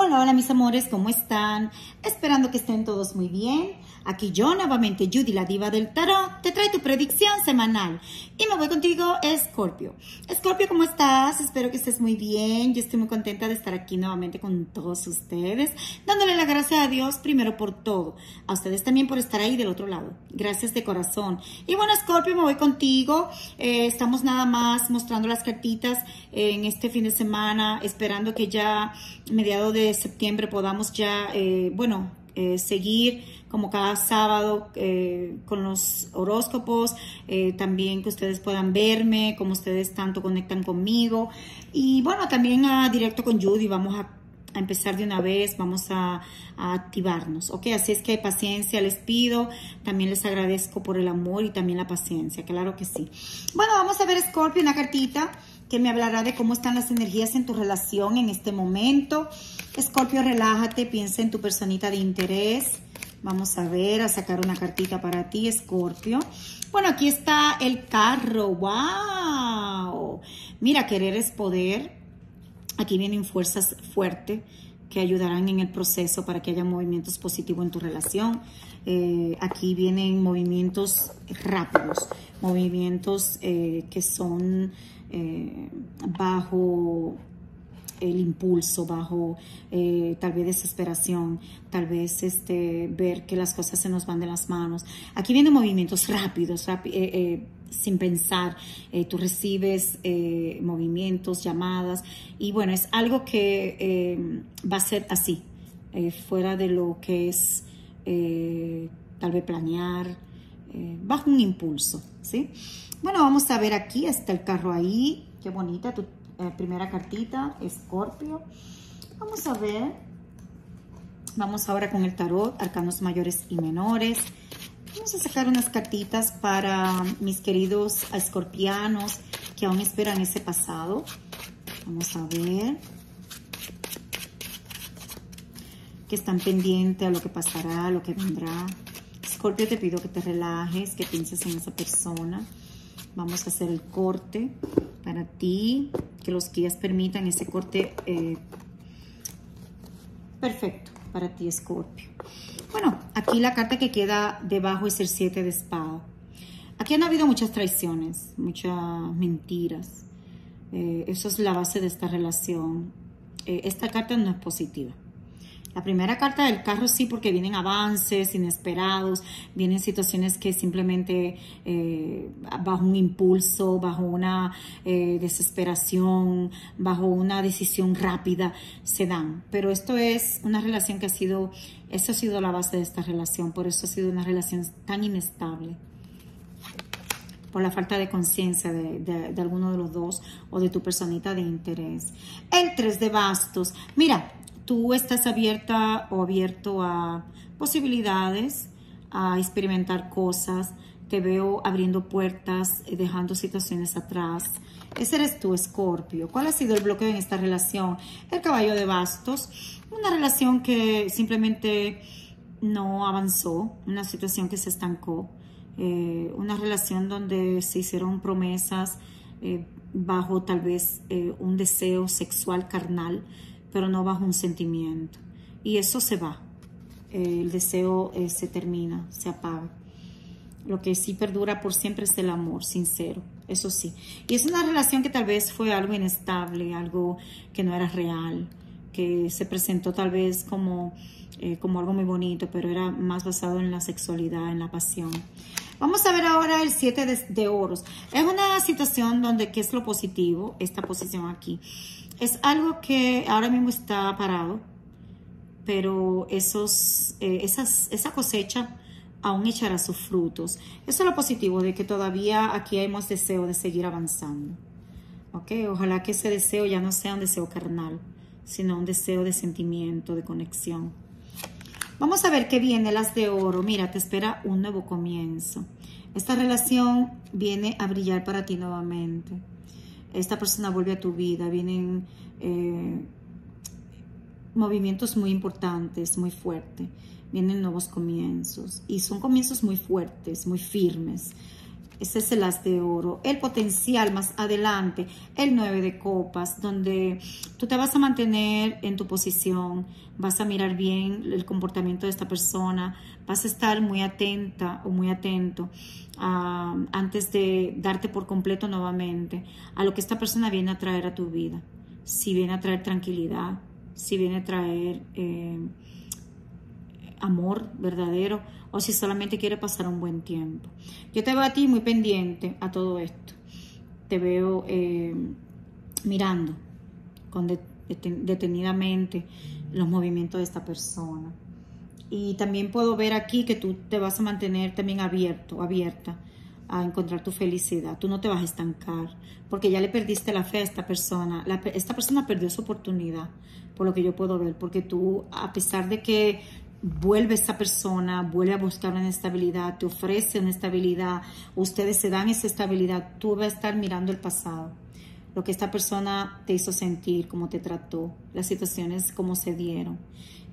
Hola, hola mis amores, ¿cómo están? Esperando que estén todos muy bien. Aquí yo nuevamente, Judy, la diva del tarot, te trae tu predicción semanal. Y me voy contigo, Scorpio. Scorpio, ¿cómo estás? Espero que estés muy bien. Yo estoy muy contenta de estar aquí nuevamente con todos ustedes, dándole la gracia a Dios primero por todo. A ustedes también por estar ahí del otro lado. Gracias de corazón. Y bueno, Scorpio, me voy contigo. Eh, estamos nada más mostrando las cartitas en este fin de semana, esperando que ya mediado de septiembre podamos ya, eh, bueno, eh, seguir como cada sábado eh, con los horóscopos, también que ustedes puedan verme, como ustedes tanto conectan conmigo. Y bueno, también a directo con Judy, vamos a, empezar de una vez, vamos a, a, activarnos, ¿ok? Así es que paciencia les pido, también les agradezco por el amor y también la paciencia, claro que sí. Bueno, vamos a ver Scorpio, una cartita que me hablará de cómo están las energías en tu relación en este momento. Escorpio, relájate, piensa en tu personita de interés. Vamos a ver, a sacar una cartita para ti, Escorpio. Bueno, aquí está el carro. ¡Wow! Mira, querer es poder. Aquí vienen fuerzas fuertes que ayudarán en el proceso para que haya movimientos positivos en tu relación. Eh, aquí vienen movimientos rápidos, movimientos eh, que son eh, bajo el impulso, bajo eh, tal vez desesperación, tal vez este, ver que las cosas se nos van de las manos. Aquí vienen movimientos rápidos, eh, sin pensar. tú recibes movimientos, llamadas, y bueno, es algo que va a ser así, fuera de lo que es tal vez planear, bajo un impulso, ¿sí? Bueno, vamos a ver aquí, está el carro ahí. Qué bonita primera cartita, Escorpio. Vamos a ver. Vamos ahora con el tarot, arcanos mayores y menores. Vamos a sacar unas cartitas para mis queridos escorpianos que aún esperan ese pasado. Vamos a ver. Que están pendientes a lo que pasará, a lo que vendrá. Escorpio, te pido que te relajes, que pienses en esa persona. Vamos a hacer el corte para ti, que los guías permitan ese corte eh, perfecto para ti, Escorpio. Bueno, aquí la carta que queda debajo es el 7 de espada. Aquí han habido muchas traiciones, muchas mentiras. Eh, eso es la base de esta relación. Eh, esta carta no es positiva. La primera carta del carro sí, porque vienen avances inesperados, vienen situaciones que simplemente eh, bajo un impulso, bajo una eh, desesperación, bajo una decisión rápida se dan. Pero esto es una relación que ha sido, eso ha sido la base de esta relación, por eso ha sido una relación tan inestable por la falta de conciencia de, de, alguno de los dos o de tu personita de interés. El tres de bastos. Mira, tú estás abierta o abierto a posibilidades, a experimentar cosas, te veo abriendo puertas, eh, dejando situaciones atrás. Ese eres tú, Escorpio. ¿Cuál ha sido el bloqueo en esta relación? El caballo de bastos, una relación que simplemente no avanzó, una situación que se estancó, eh, una relación donde se hicieron promesas eh, bajo tal vez un deseo sexual carnal, pero no bajo un sentimiento. Y eso se va. el deseo eh, se termina, se apaga. Lo que sí perdura por siempre es el amor sincero, eso sí. Y es una relación que tal vez fue algo inestable, algo que no era real, que se presentó tal vez como, eh, como algo muy bonito, pero era más basado en la sexualidad, en la pasión. Vamos a ver ahora el 7 de, de, oros. Es una situación donde, ¿qué es lo positivo? Esta posición aquí. Es algo que ahora mismo está parado, pero esos, eh, esas, esa cosecha aún echará sus frutos. Eso es lo positivo, de que todavía aquí hemos deseo de seguir avanzando. ¿Ok? Ojalá que ese deseo ya no sea un deseo carnal, sino un deseo de sentimiento, de conexión. Vamos a ver qué viene, las de oro. Mira, te espera un nuevo comienzo. Esta relación viene a brillar para ti nuevamente. Esta persona vuelve a tu vida, vienen eh, movimientos muy importantes, muy fuertes, vienen nuevos comienzos. Y son comienzos muy fuertes, muy firmes. Ese es el as de oro, el potencial más adelante, el nueve de copas, donde tú te vas a mantener en tu posición, vas a mirar bien el comportamiento de esta persona, vas a estar muy atenta o muy atento antes de darte por completo nuevamente a lo que esta persona viene a traer a tu vida. Si viene a traer tranquilidad, si viene a traer eh, amor verdadero o si solamente quiere pasar un buen tiempo. Yo te veo a ti muy pendiente a todo esto. Te veo eh, mirando con detenidamente los movimientos de esta persona. Y también puedo ver aquí que tú te vas a mantener también abierto, abierta a encontrar tu felicidad. Tú no te vas a estancar porque ya le perdiste la fe a esta persona. esta persona perdió su oportunidad, por lo que yo puedo ver, porque tú, a pesar de que vuelve esta persona, vuelve a buscar una estabilidad, te ofrece una estabilidad, ustedes se dan esa estabilidad, tú vas a estar mirando el pasado, lo que esta persona te hizo sentir, cómo te trató, las situaciones, cómo se dieron.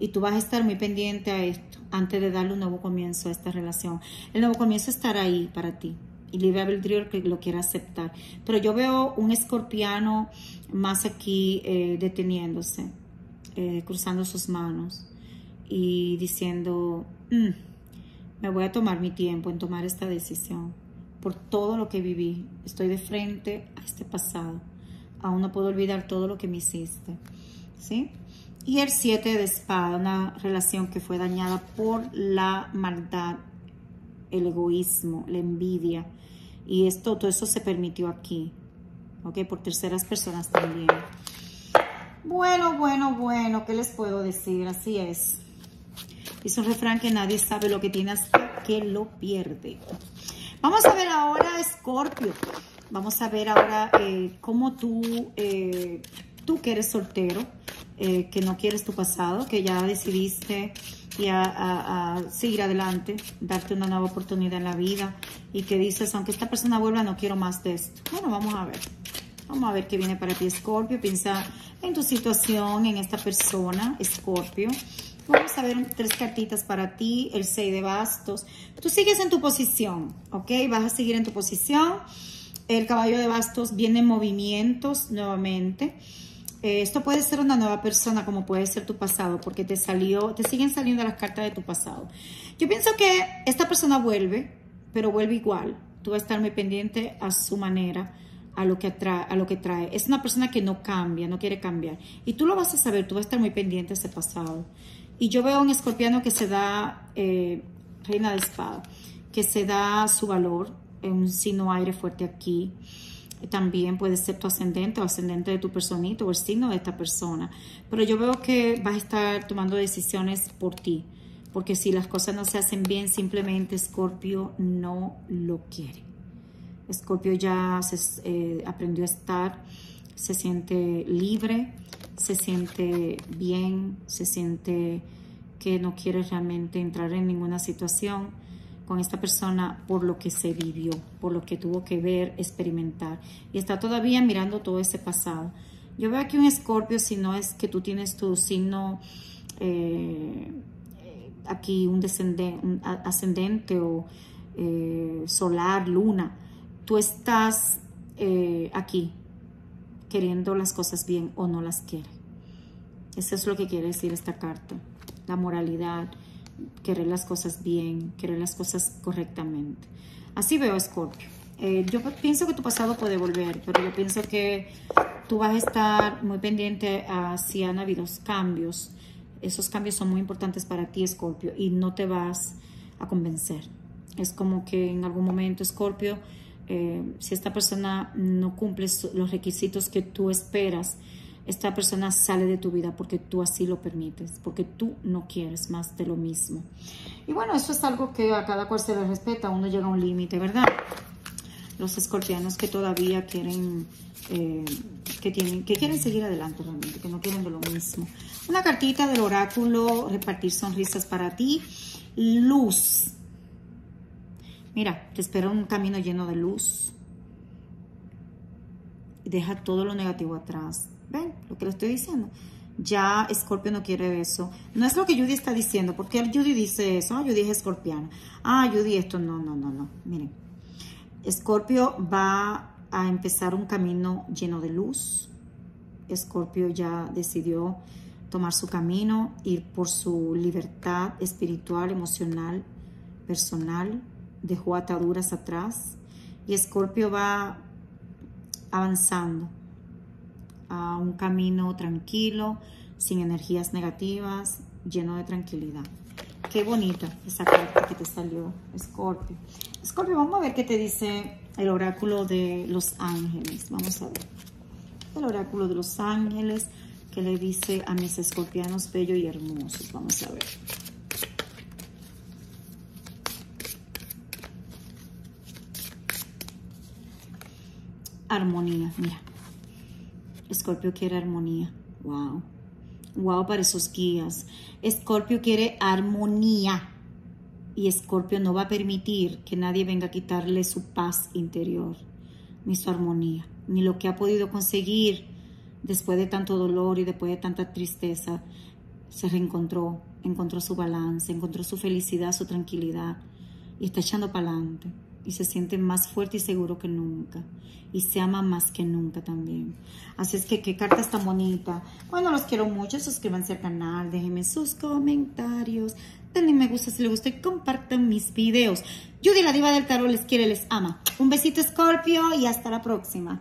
Y tú vas a estar muy pendiente a esto antes de darle un nuevo comienzo a esta relación. El nuevo comienzo estará ahí para ti y libre albedrío que lo quiera aceptar. Pero yo veo un escorpiano más aquí eh, deteniéndose, eh, cruzando sus manos y diciendo, mm, me voy a tomar mi tiempo en tomar esta decisión. Por todo lo que viví, estoy de frente a este pasado. Aún no puedo olvidar todo lo que me hiciste. ¿Sí? Y el siete de espada, una relación que fue dañada por la maldad, el egoísmo, la envidia. Y esto, todo eso se permitió aquí. ¿Ok? Por terceras personas también. Bueno, bueno, bueno, ¿qué les puedo decir? Así es. Es un refrán que nadie sabe lo que tiene hasta que lo pierde. Vamos a ver ahora, Scorpio. Vamos a ver ahora eh, cómo tú, eh, tú que eres soltero, eh, que no quieres tu pasado, que ya decidiste a, seguir adelante, darte una nueva oportunidad en la vida y que dices, aunque esta persona vuelva, no quiero más de esto. Bueno, vamos a ver. Vamos a ver qué viene para ti, Scorpio. Piensa en tu situación, en esta persona, Scorpio. Vamos a ver tres cartitas para ti, el 6 de bastos. Tú sigues en tu posición, ¿ok? Vas a seguir en tu posición. El caballo de bastos viene en movimientos nuevamente. Eh, esto puede ser una nueva persona, como puede ser tu pasado, porque te salió, te siguen saliendo las cartas de tu pasado. Yo pienso que esta persona vuelve, pero vuelve igual. Tú vas a estar muy pendiente a su manera, a lo que atrae, a lo que trae. Es una persona que no cambia, no quiere cambiar. Y tú lo vas a saber, tú vas a estar muy pendiente a ese pasado. Y yo veo un escorpiano que se da, eh, reina de espada, que se da su valor, en un signo aire fuerte aquí. También puede ser tu ascendente o ascendente de tu personito o el signo de esta persona. Pero yo veo que vas a estar tomando decisiones por ti. Porque si las cosas no se hacen bien, simplemente Escorpio no lo quiere. Escorpio ya se, eh, aprendió a estar, se siente libre, se siente bien, se siente que no quiere realmente entrar en ninguna situación con esta persona por lo que se vivió, por lo que tuvo que ver, experimentar. Y está todavía mirando todo ese pasado. Yo veo aquí un escorpio, si no es que tú tienes tu signo eh, aquí, un, descendente, ascendente o eh, solar, luna. Tú estás eh, aquí, queriendo las cosas bien o no las quiere. Eso es lo que quiere decir esta carta. La moralidad, querer las cosas bien, querer las cosas correctamente. Así veo Scorpio. Eh, yo pienso que tu pasado puede volver, pero yo pienso que tú vas a estar muy pendiente a si han habido cambios. Esos cambios son muy importantes para ti, Scorpio, y no te vas a convencer. Es como que en algún momento, Scorpio, eh, si esta persona no cumple los requisitos que tú esperas, esta persona sale de tu vida porque tú así lo permites, porque tú no quieres más de lo mismo. Y bueno, eso es algo que a cada cual se le respeta, uno llega a un límite, ¿verdad? Los escorpianos que todavía quieren, eh, que, tienen, que quieren seguir adelante realmente, que no quieren de lo mismo. Una cartita del oráculo, repartir sonrisas para ti, luz. Mira, te espera un camino lleno de luz. Deja todo lo negativo atrás. ¿Ven lo que le estoy diciendo? Ya Scorpio no quiere eso. No es lo que Judy está diciendo, porque Judy dice eso. Judy es escorpiana. Ah, Judy esto. No, no, no, no. Miren. Escorpio va a empezar un camino lleno de luz. Escorpio ya decidió tomar su camino, ir por su libertad espiritual, emocional, personal, dejó ataduras atrás y Escorpio va avanzando a un camino tranquilo, sin energías negativas, lleno de tranquilidad. Qué bonita esa carta que te salió, Escorpio. Escorpio, vamos a ver qué te dice el oráculo de los ángeles. Vamos a ver. El oráculo de los ángeles que le dice a mis escorpianos bellos y hermosos. Vamos a ver. Armonía, mira. Escorpio quiere armonía. Wow. Wow para esos guías. Escorpio quiere armonía. Y Escorpio no va a permitir que nadie venga a quitarle su paz interior, ni su armonía, ni lo que ha podido conseguir después de tanto dolor y después de tanta tristeza. Se reencontró, encontró su balance, encontró su felicidad, su tranquilidad y está echando para adelante y se siente más fuerte y seguro que nunca. Y se ama más que nunca también. Así es que qué carta está bonita. Bueno, los quiero mucho. Suscríbanse al canal. Déjenme sus comentarios. Denle me gusta si les gustó y compartan mis videos. Judy, la diva del tarot, les quiere, les ama. Un besito, Scorpio, y hasta la próxima.